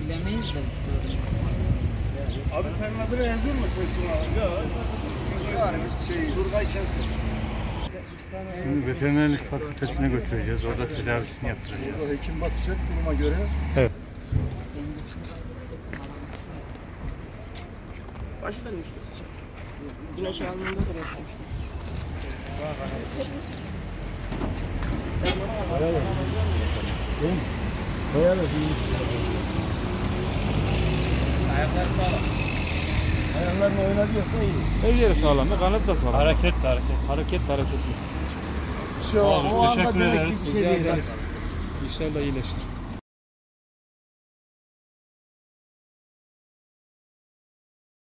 Bilemeyiz de. Abi senin adını yazıyor mu Tosun abi? Ya. Yani biz şey Turgay Kent. Şimdi veterinerlik fakültesine götüreceğiz. Orada tedavisini yaptıracağız. O hekim bakacak duruma göre. Evet. Başı dönmüştür. Güneş alnında da basmıştır. Ayaklarını oynatıyorsa iyi. Her yeri sağlam. Kanat da sağlam. Hareket de hareket. Hareket de hareketli. Şey, o Abi, anda teşekkür ederiz. bir şey değil. İnşallah iyileşir.